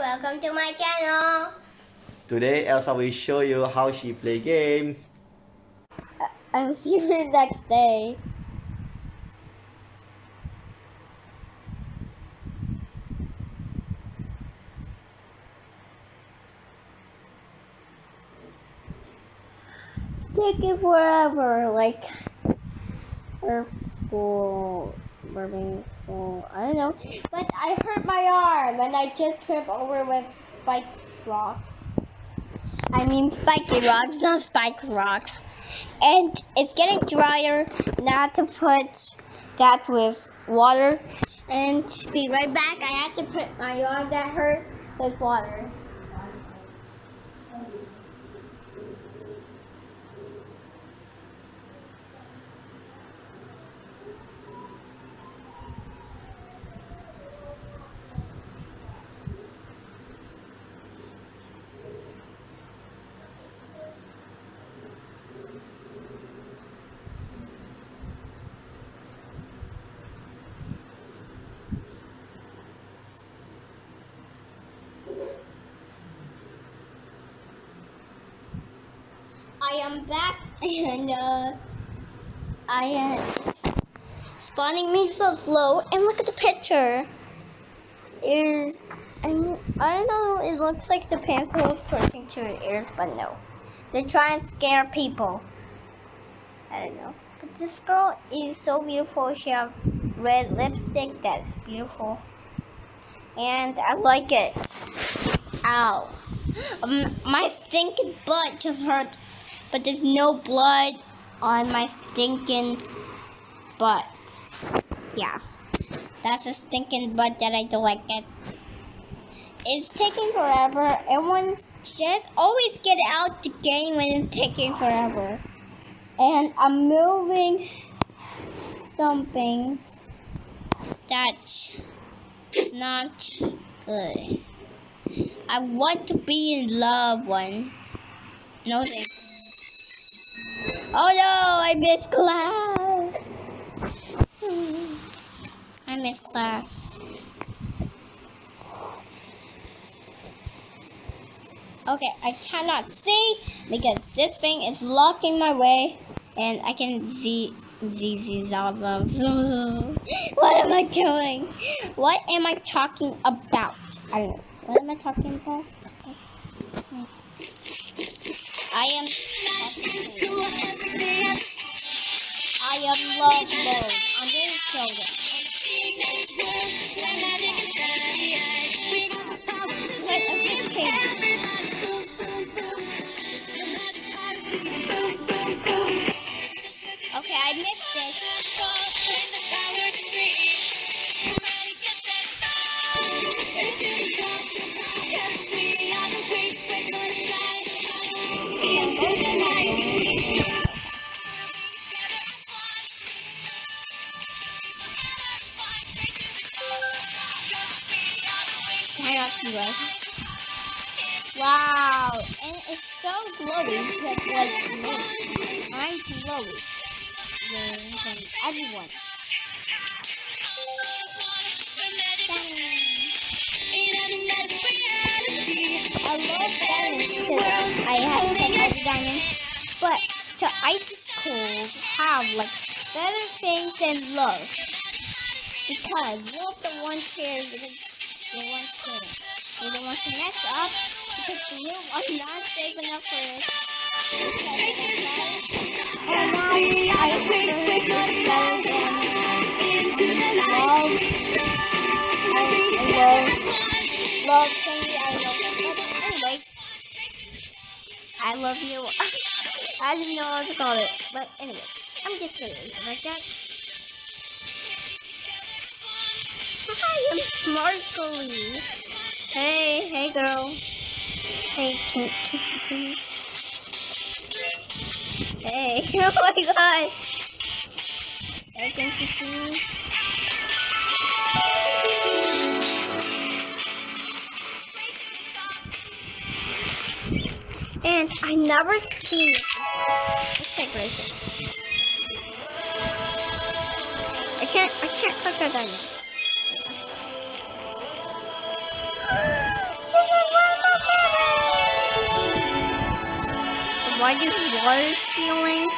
welcome to my channel. Today Elsa will show you how she play games. Uh, I'll see you next day. Taking forever, like Earth School, Burbank I don't know. But I hurt my arm and I just tripped over with spikes rocks. I mean spiky rocks, not spikes rocks. And it's getting drier. Now to put that with water. And be right back. I had to put my arm that hurt with water. I am back and uh, I am spawning me so slow and look at the picture. Is I, I don't know, it looks like the pencil is pushing to her ears, but no. they try and scare people. I don't know. But this girl is so beautiful. She has red lipstick that's beautiful. And I like it. Ow. Um, my stinking butt just hurt but there's no blood on my stinking butt. Yeah, that's a stinking butt that I don't like it. It's taking forever. Everyone just always get out the game when it's taking forever. And I'm moving some things that's not good. I want to be in love one. No thanks. Oh no, I missed class. I missed class. Okay, I cannot see because this thing is blocking my way and I can see these of What am I doing? What am I talking about? I don't know. What am I talking about? I am I am love mode. I'm going to kill them. Let a big change. Okay, I see guys? Wow, and it's so glowy, just like me. I'm glowy than everyone. I love diamonds because I have ten diamonds, but the icicles have like better things than love. Because love the one shares they don't want to mess up because you are not safe enough for it. And now I prefer better than love. Love, love thingy, I love it. But anyway, I love you. I didn't know what to call it. But anyway, I'm just kidding. Like that. Hi, I'm Smartly. Hey, hey, girl. Hey, can, can you see me? Hey, oh my god. Hey, can you see me? And I never seen it. Let's check right here. I can't, I can't click that diamond. Why do water ceilings?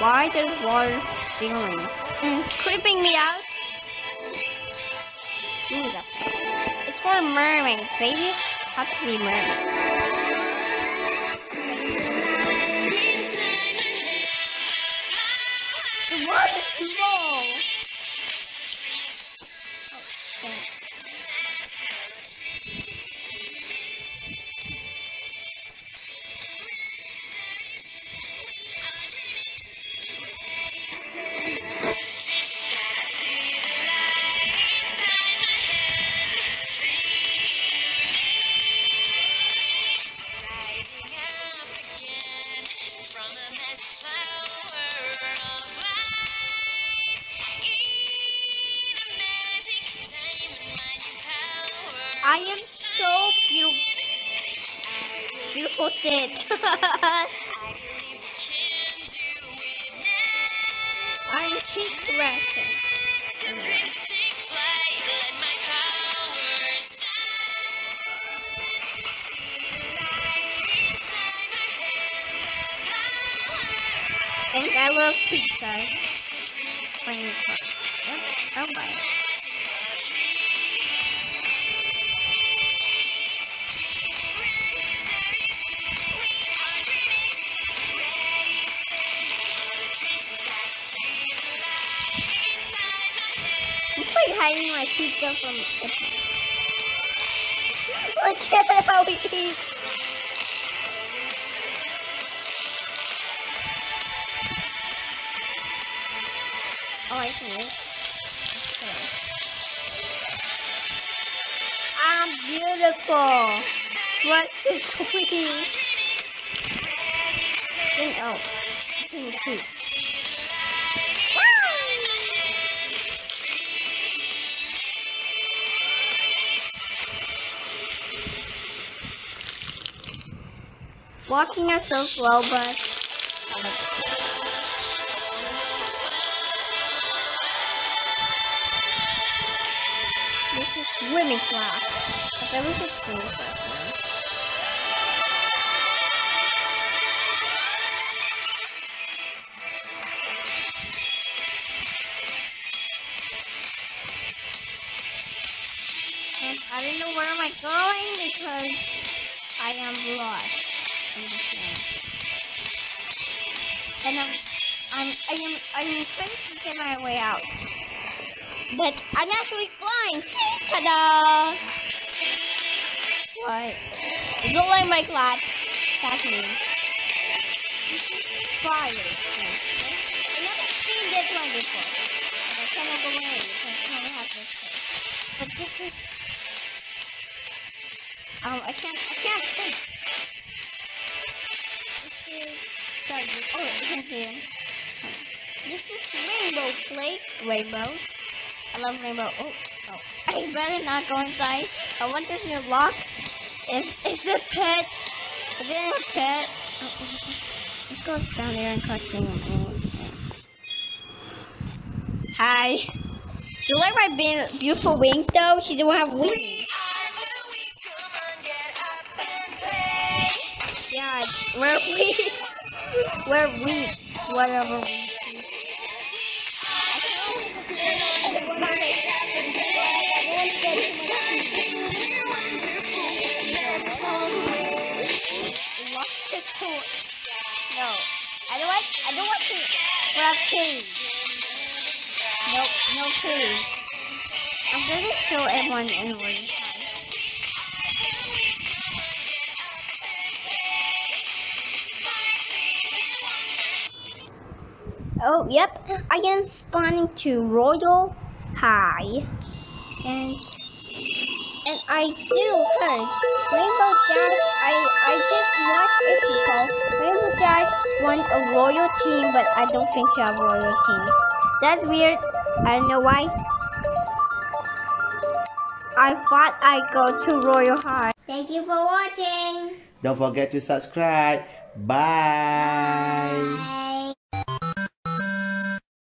Why does water ceilings? It's creeping me out. Ooh, that's It's for mermaids, baby. Have to be mermaids. My power shine. Light inside my head, the power. And I love pizza. Yep, I'll buy pizza from the Look at how he eats. Oh, I see. Okay. I'm beautiful. What is queen? Thing oh. Thing Walking are so slow, but. This is swimming class. But there was a swimming class now. I don't know where am I going because I am lost. And I'm, I'm, I am, I'm trying to get my way out. But I'm actually flying. Ta-da! What? You don't like my class. That's me. Fire. I've never seen this one before. I cannot go in because I don't have this thing. But this is... Um, I can't, I can't think. Sorry, oh, see it. This is rainbow place. Rainbow. I love rainbow. Oh, oh. I better not go inside. I want this new lock. Is is a pet? Is it a pet? Oh, oh. Let's go down there and collect some animals. Hi. Do you like my be- beautiful wings though? She don't have wings. We are the come on, get up and play. Yeah, we're weak. We're weak. Whatever No, I don't want. I don't want to grab keys. Nope, no keys. I'm gonna show everyone in Oh, yep. I am spawning to Royale High. And and I do heard Rainbow Dash I I just watched it people. Rainbow Dash won a royal team, but I don't think she have a royal team. That's weird. I don't know why. I thought I'd go to Royale High. Thank you for watching. Don't forget to subscribe. Bye. Bye.